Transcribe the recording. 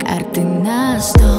Карты на стол.